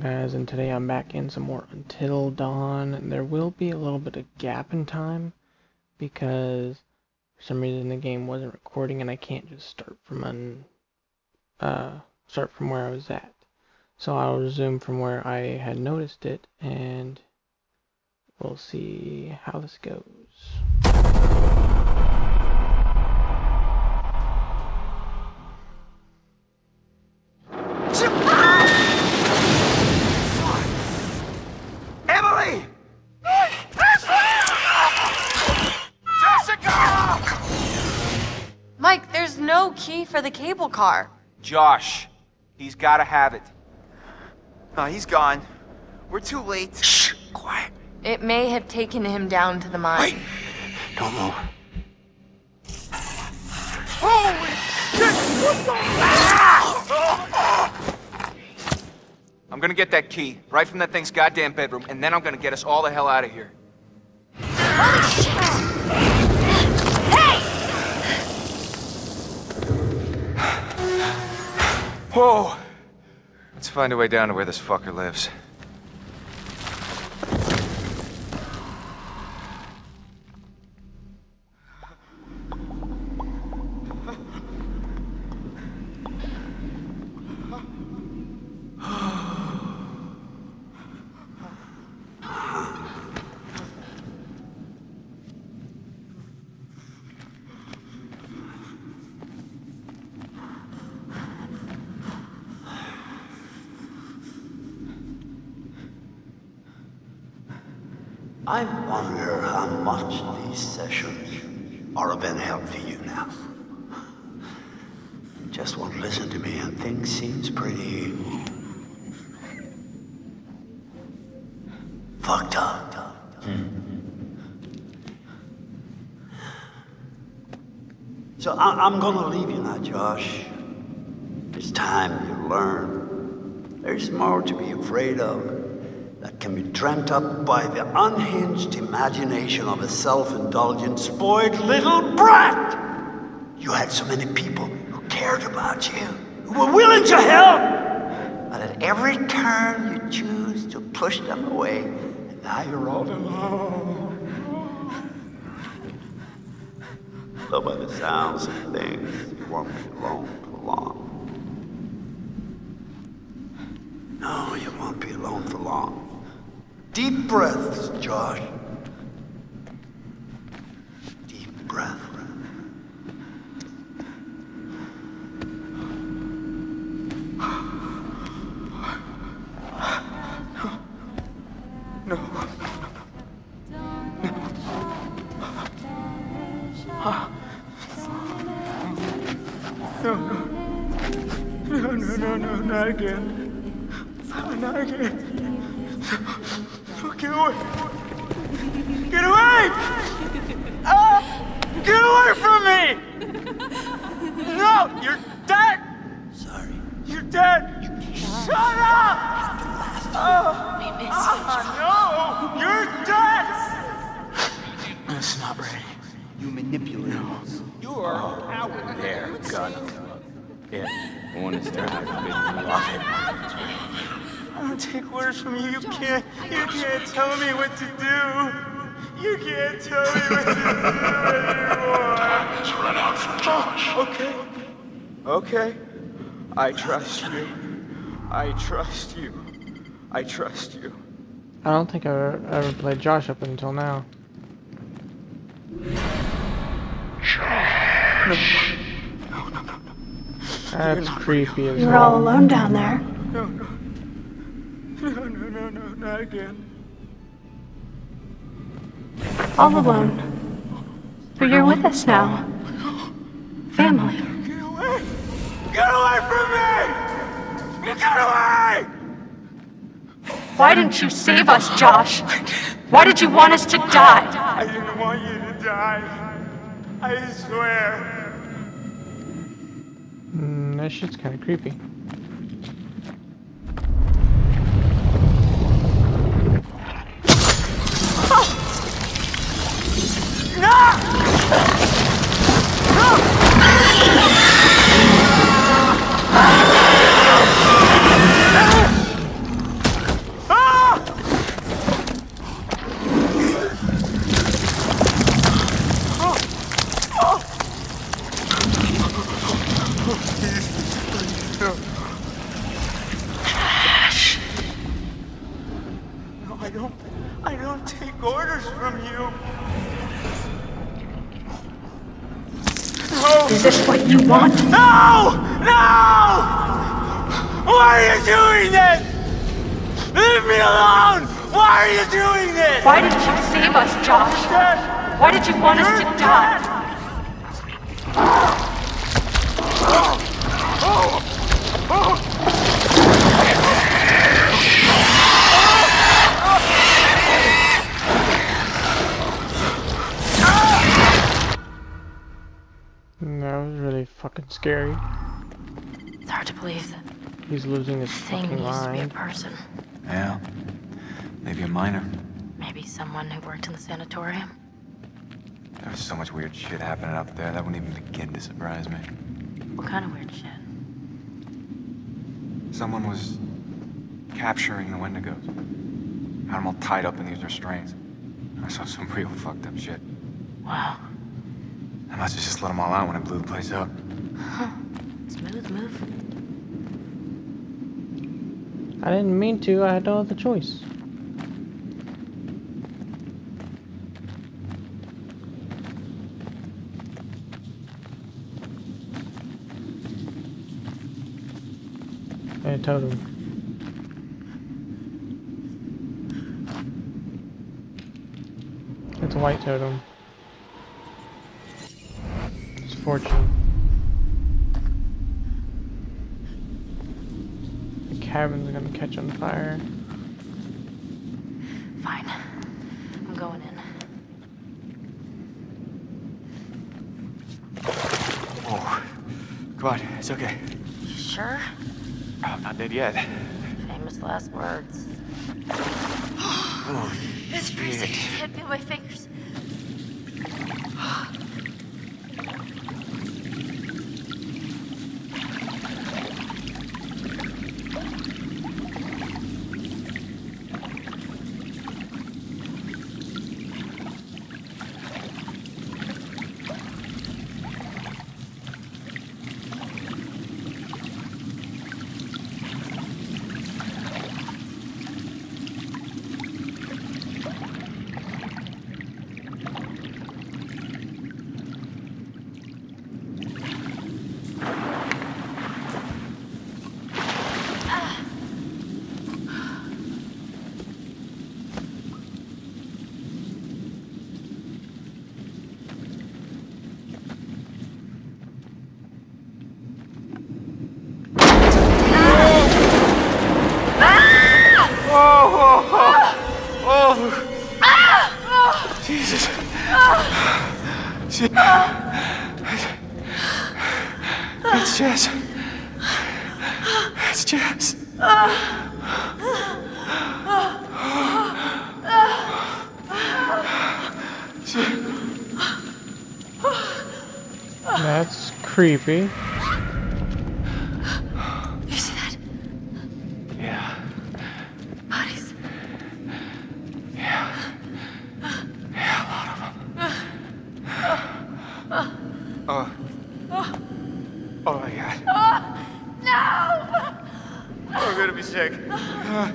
channel guys and today I'm back in some more Until Dawn. There will be a little bit of gap in time because for some reason the game wasn't recording and I can't just start from un, uh, start from where I was at. So I'll resume from where I had noticed it and we'll see how this goes. No key for the cable car. Josh, he's gotta have it. No, he's gone. We're too late. Shh, quiet. It may have taken him down to the mine. Wait! Don't move. Holy shit! What the? Ah! I'm gonna get that key right from that thing's goddamn bedroom, and then I'm gonna get us all the hell out of here. Whoa! Let's find a way down to where this fucker lives. I wonder how much these sessions are of any help to you now. Just won't listen to me and things seems pretty fucked up. So I- I'm gonna leave you now, Josh. It's time you learn. There's more to be afraid of that can be dreamt up by the unhinged imagination of a self-indulgent, spoiled little brat. You had so many people who cared about you, who were willing to help, but at every turn you choose to push them away, and now you're all alone. Though by the sounds of things, you won't be alone for long. No, you won't be alone for long. Deep breaths, Josh. Deep breath. No. No, no. No, no, no, no, not again. Not again. Away. Get away! Ah! Get away I don't take orders from you. You can't. You can't tell me what to do. You can't tell me what to do anymore. Has run out for Josh. Oh, okay. Okay. I trust you. I trust you. I trust you. I don't think I've ever, ever played Josh up until now. Josh. That's creepy as You're all alone down there. No, no. No, no, no, no, not again. All alone. But you're with us now. Family. Get away! Get away from me! Get away! Why didn't you save us, Josh? Why did you want us to die? I didn't want you to die. I swear. Mm, that shit's kind of creepy. Leave me alone! Why are you doing this? Why didn't you save us, Josh? Why did you want us to die? That was really fucking scary. It's hard to believe that He's losing his thing fucking used to be a person. Yeah. Maybe a miner. Maybe someone who worked in the sanatorium. There was so much weird shit happening up there that wouldn't even begin to surprise me. What kind of weird shit? Someone was capturing the Wendigos. Had them all tied up in these restraints. I saw some real fucked up shit. Wow. I must have just let them all out when I blew the place up. Huh. Smooth move. I didn't mean to, I had no other choice. Hey, totem. It's a white totem. It's fortune. Cabin's gonna catch on fire. Fine. I'm going in. Oh. Come on, it's okay. You sure? Oh, I'm not dead yet. Famous last words. Oh, It's freezing. I can't feel my fingers. Jesus. Shit. It's Jess. It's Jess. That's creepy. You see that? Yeah. Bodies. Yeah. Yeah, a lot of them. Oh. Oh my god. No! I'm gonna be sick. Oh,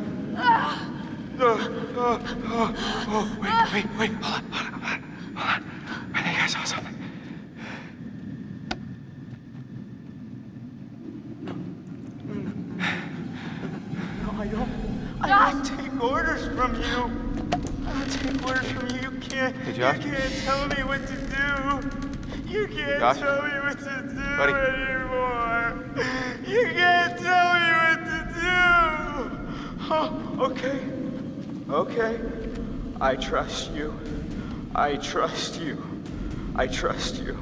oh, oh, oh, wait, wait, wait. Hold on, hold on, hold on. Hold on. I think I saw something. No, I don't. I don't take orders from you. I don't take orders from you. You can't. Hey, Josh? You can't tell me what to do. You can't Josh? tell me what to do Buddy? anymore. You can't tell me what to do. Oh, okay. Okay. I trust you. I trust you. I trust you.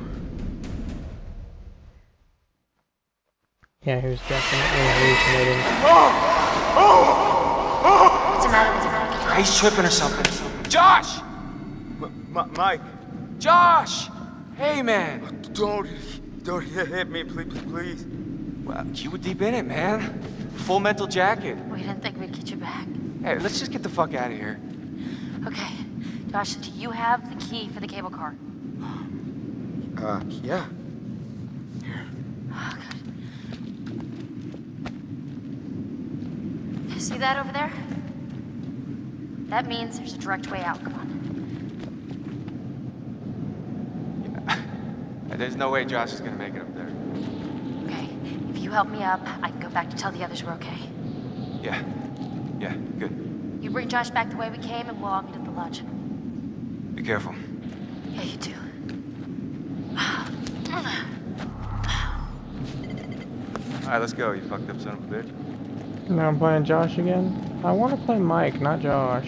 Yeah, he was definitely hallucinating. What's the matter? What's the matter? He's tripping or something. Josh! M- Mike. Josh! Hey, man. Don't, don't hit me, please, please. Well, you were deep in it, man. Full mental jacket. We didn't think we'd get you back. Hey, let's just get the fuck out of here. Okay. Josh, do you have the key for the cable car? Uh, yeah. Here. Oh, good. See that over there? That means there's a direct way out. Come on. There's no way Josh is gonna make it up there. Okay. If you help me up, I can go back to tell the others we're okay. Yeah. Yeah, good. You bring Josh back the way we came, and we'll all meet at the lodge. Be careful. Yeah, you too. Alright, let's go, you fucked up son of a bitch. Now I'm playing Josh again. I want to play Mike, not Josh.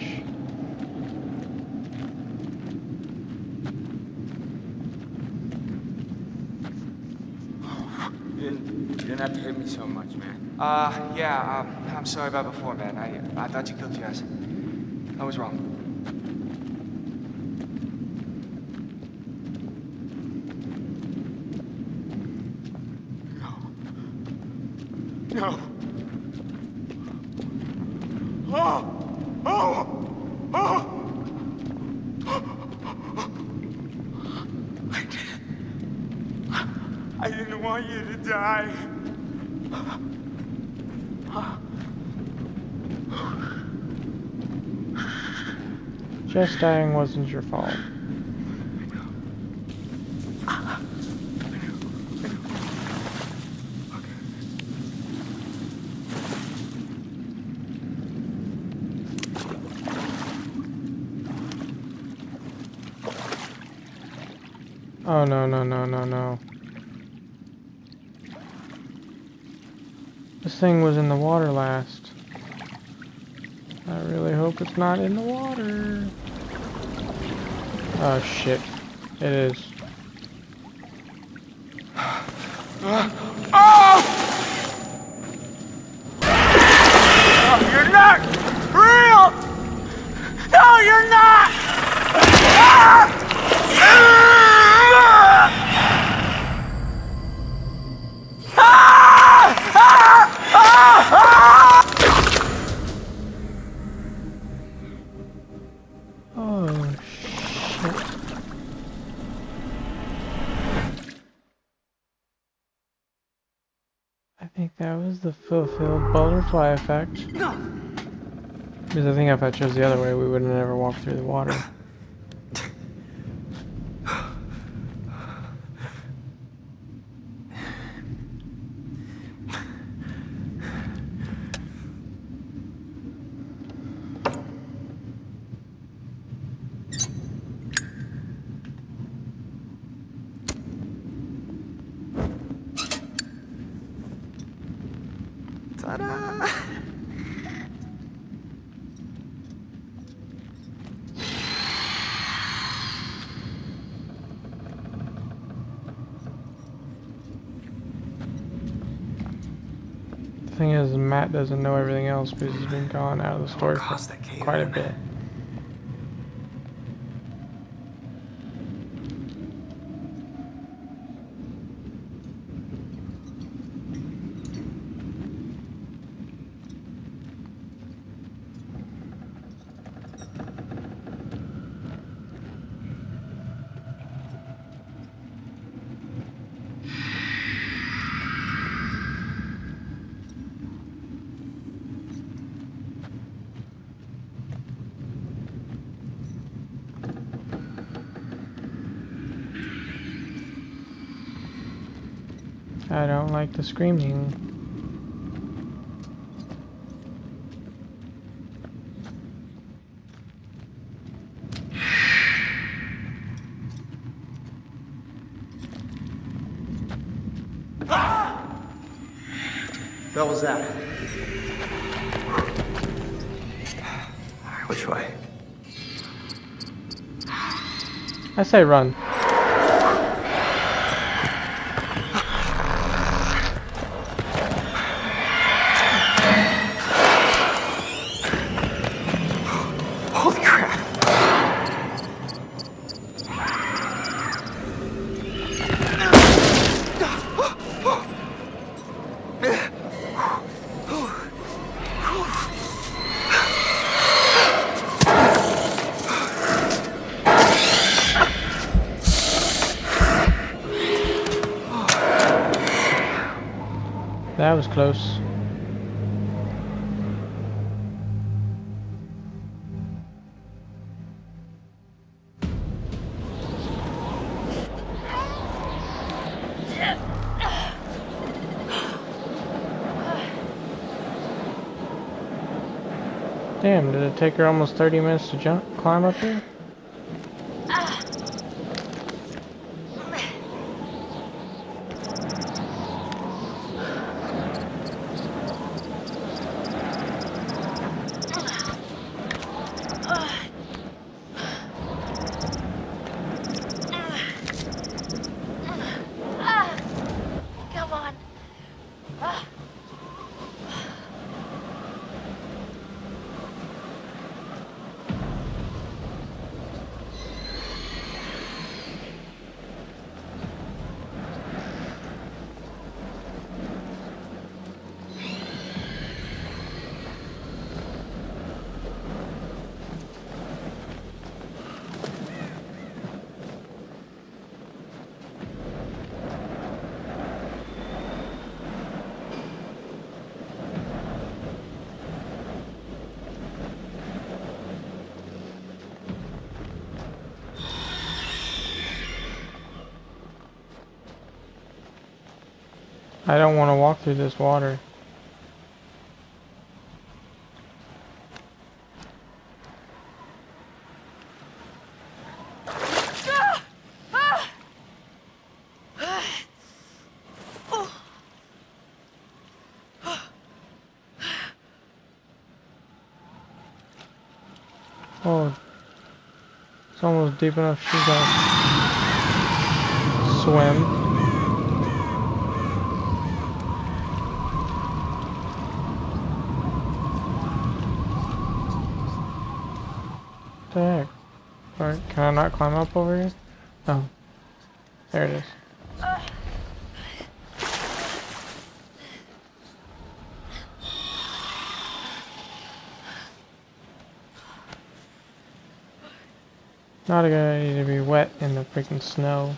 You didn't, you have to hit me so much, man. Uh, yeah, um, I'm sorry about before, man. I, I thought you killed Jess. I was wrong. No. No. Oh! Oh! Oh! I didn't, I didn't want you to die. Just dying wasn't your fault. Oh no no no no no. Thing was in the water last. I really hope it's not in the water. Oh shit. It is. No, you're not real! No, you're not! Oh the fulfilled butterfly effect. Because I think if I chose the other way, we would have never walked through the water. Ta-da! The thing is, Matt doesn't know everything else because he's been gone out of the story for Across that cave quite a bit. I don't like the screaming. hell was that? Which way? I say run. Damn, did it take her almost 30 minutes to jump, climb up here? Come on. I don't want to walk through this water. Oh, it's almost deep enough she can swim. The heck? Alright, can I not climb up over here? Oh. There it is. Not a good idea to be wet in the freaking snow.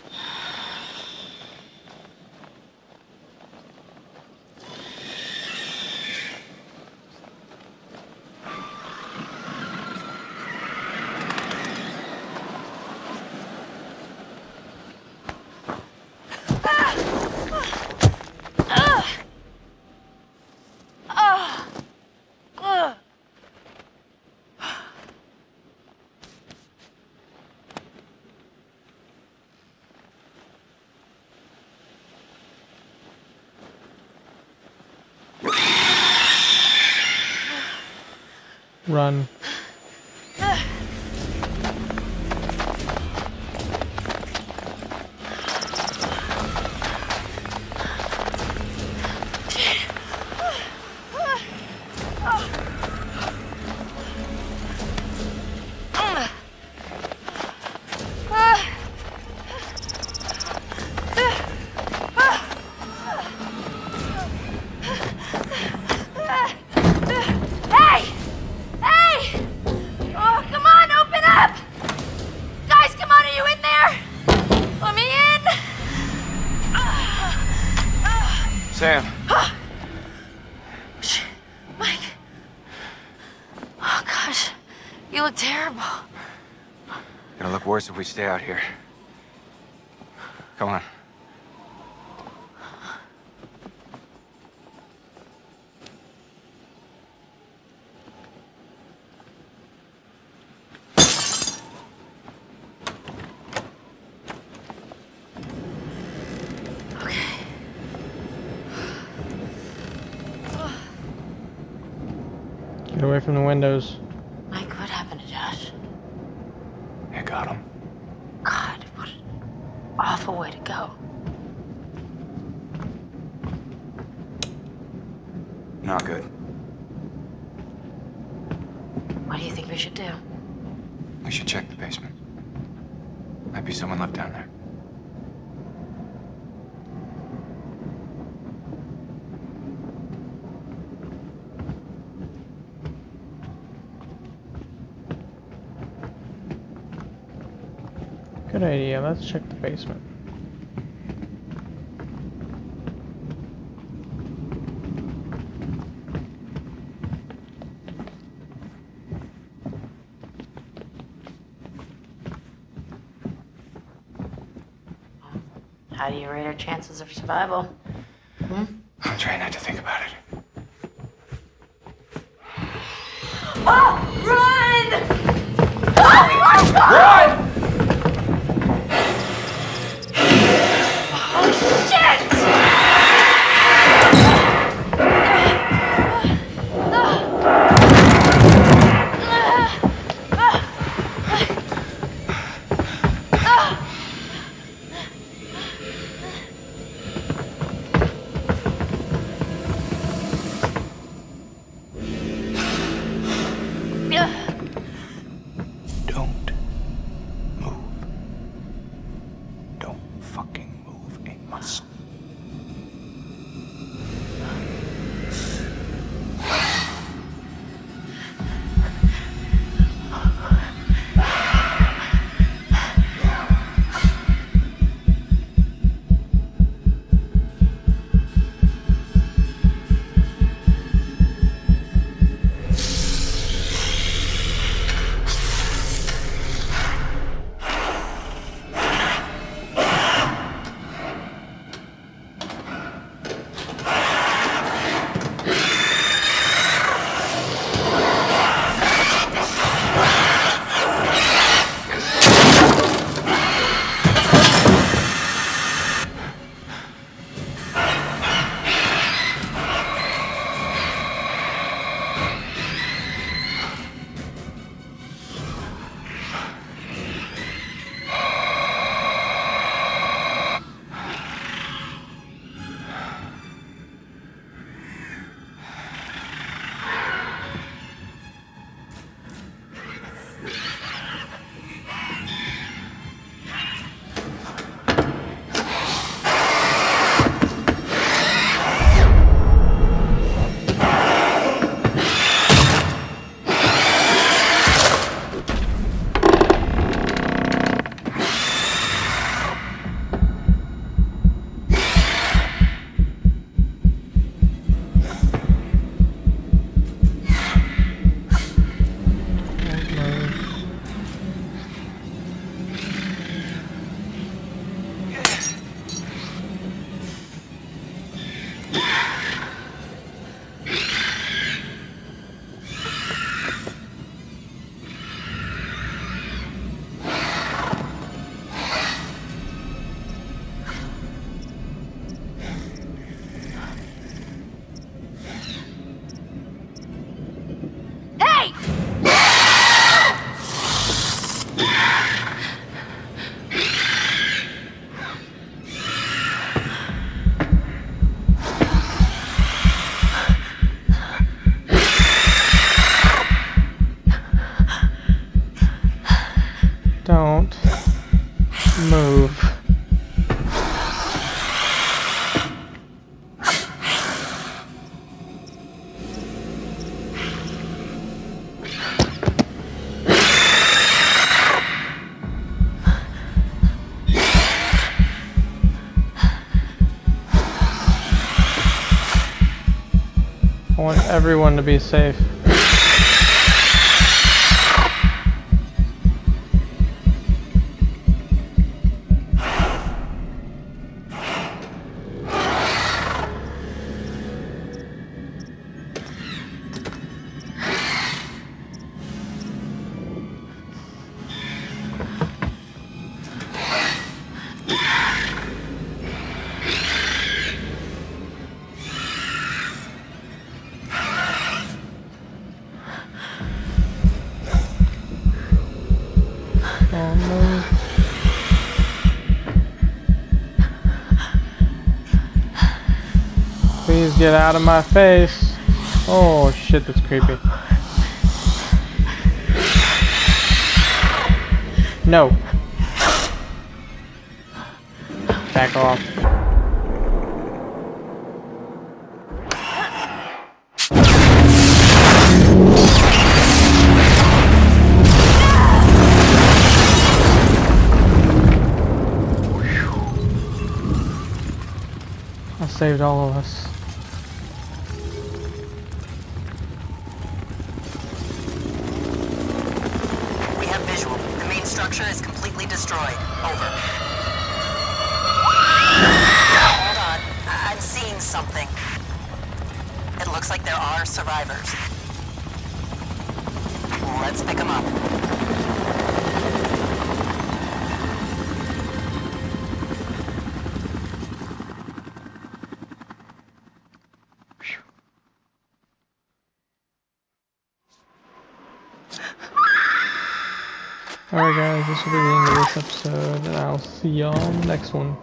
Run. Stay out here. Come on. Get away from the windows. let's check the basement. How do you rate our chances of survival? Hmm? I'm trying not to think about it. Oh! Run! Oh! Run! everyone to be safe. Get out of my face. Oh shit, that's creepy. No. Back off. I saved all of us. survivors. Let's pick them up. Alright guys, this will be the end of this episode, and I'll see y'all next one.